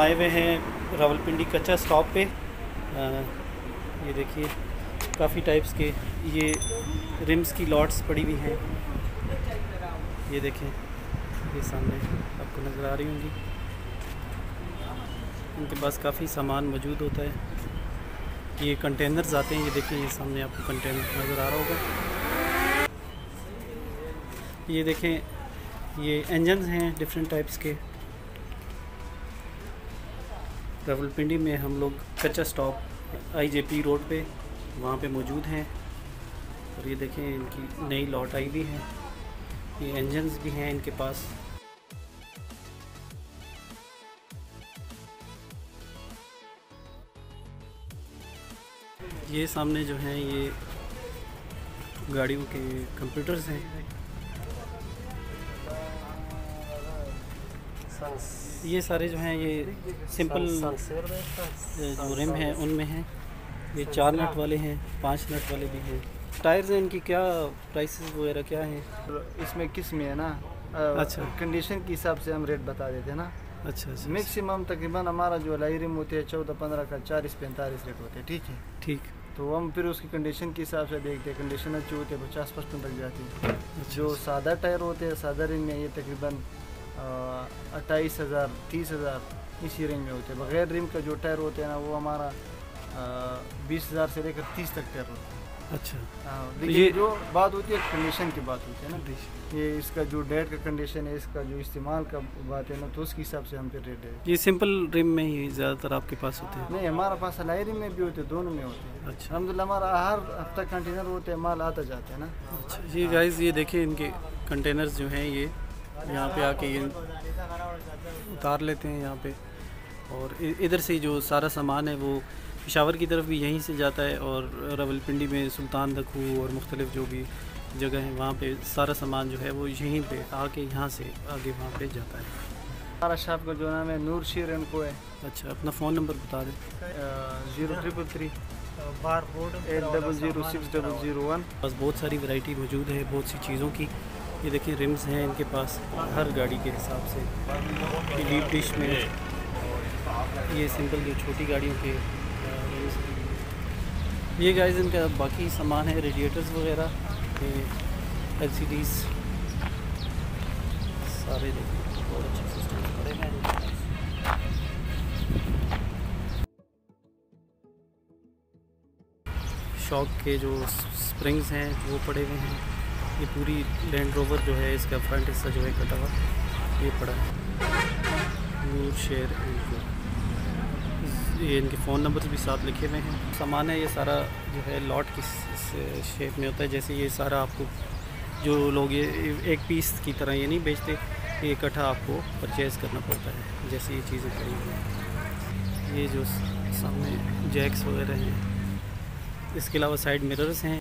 आए हुए हैं रावलपिंडी कच्चा स्टॉप पे। आ, ये देखिए काफ़ी टाइप्स के ये रिम्स की लॉट्स पड़ी हुई हैं। ये देखें ये सामने आपको नज़र आ रही होंगी। इनके पास काफ़ी सामान मौजूद होता है। ये कंटेनर्स आते हैं ये देखें ये सामने आपको कंटेनर नज़र आ रहा होगा। ये देखें ये इंजन हैं डिफरेंट टाइप्स के। रावलपिंडी में हम लोग कच्चा स्टॉप, आईजेपी रोड पे, वहाँ पे मौजूद हैं। और ये देखें, इनकी नई लॉट आई भी है। ये इंजन्स भी हैं इनके पास। ये सामने जो हैं, ये गाड़ियों के कंप्यूटर्स हैं। ये सारे जो हैं ये सिंपल जो रिम हैं उनमें हैं। ये चार नट वाले हैं पाँच नट वाले भी हैं। टायर्स हैं इनकी क्या प्राइसेस वगैरह क्या हैं? तो इसमें किसमें है ना? अच्छा। कंडीशन के हिसाब से हम रेट बता देते हैं ना। अच्छा अच्छा मैक्सिमम तकरीबन हमारा जो लाई रिम होते है चौदह पंद्रह का चालीस पैंतालीस रेट होते हैं ठीक है? ठीक। तो हम फिर उसकी कंडीशन के हिसाब से देखते हैं। कंडीशन अच्छी होती है पचास परसेंट तक जाती है। अच्छा जो सादा टायर होते हैं सादा रिम में ये तकरीबन अट्ठाईस हज़ार तीस हज़ार इसी रेंज में होते हैं। बगैर रिम का जो टायर होते हैं ना वो हमारा बीस हज़ार से लेकर तीस तक टायर होता है। अच्छा। हाँ, तो लेकिन ये- जो बात होती है कंडीशन की बात होती है ना। ये इसका जो डेट का कंडीशन है इसका जो इस्तेमाल का बात है ना तो उसके हिसाब से हम फिर रेट है। ये सिंपल रिम में ही ज़्यादातर आपके पास होते हैं? नहीं हमारे पास लाइरी में भी होते हैं दोनों में होते हैं। अच्छा। अलहमदिल्ला हमारा हर हफ़्ता कंटेनर होते हैं माल आता जाता है ना। अच्छा ये गाइज़ ये देखिए इनके कंटेनर्स जो हैं ये यहाँ पे आके ये उतार लेते हैं यहाँ पे। और इधर से जो सारा सामान है वो पिशावर की तरफ़ भी यहीं से जाता है और रावलपिंडी में सुल्तान दखू और मुख्तलिफ़ जो भी जगह हैं वहाँ पे सारा सामान जो है वो यहीं पे आके यहाँ से आगे वहाँ पे जाता है। हमारा शॉप का जो नाम है नूर शीर एंड को है। अच्छा अपना फ़ोन नंबर बता दें। Zero triple three. बार board. Eight double zero six double zero one. बस बहुत सारी वैरायटी मौजूद है बहुत सी चीज़ों की। ये देखिए रिम्स हैं इनके पास, हर गाड़ी के हिसाब से। डीप डिश में ये सिंपल जो छोटी गाड़ियों के हैं। ये गाइस इनका बाकी सामान है रेडिएटर्स वगैरह, ये एल सारे देखिए, बहुत अच्छे सिस्टम पड़े हैं। शॉक के जो स्प्रिंग्स हैं, वो पड़े हुए हैं। ये पूरी लैंड रोवर जो है, इसका फ्रंट हिस्सा जो है कटा हुआ, ये पड़ा है। शेर एंड ये इनके फ़ोन नंबर भी साथ लिखे हुए हैं। सामान है, ये सारा जो है लॉट किस शेप में होता है, जैसे ये सारा आपको जो लोग ये, एक पीस की तरह ये नहीं बेचते, ये इकट्ठा आपको परचेज़ करना पड़ता है, जैसे ये चीज़ें पड़ी हुई हैं। ये जो सामने जैक्स वगैरह हैं, इसके अलावा साइड मिरर्स हैं